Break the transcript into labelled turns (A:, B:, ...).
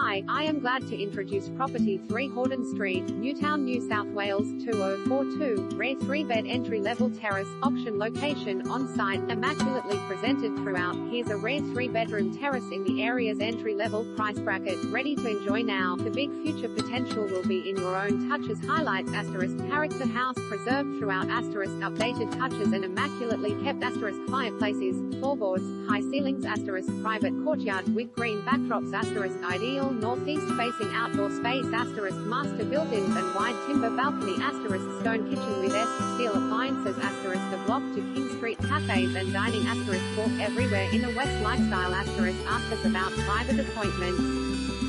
A: Hi, I am glad to introduce property 3 Hordern Street, Newtown, New South Wales, 2042, rare 3-bed entry-level terrace, auction location, on-site, immaculately presented throughout. Here's a rare 3-bedroom terrace in the area's entry-level price bracket, ready to enjoy now. The big future potential will be in your own touches highlights asterisk character house preserved throughout asterisk updated touches and immaculately kept asterisk fireplaces, floorboards, high ceilings asterisk private courtyard with green backdrops asterisk ideal northeast facing outdoor space asterisk master built-ins and wide timber balcony asterisk stone kitchen with S steel appliances asterisk a block to King Street cafes and dining asterisk walk everywhere in a West lifestyle asterisk ask us about private appointments.